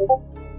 you.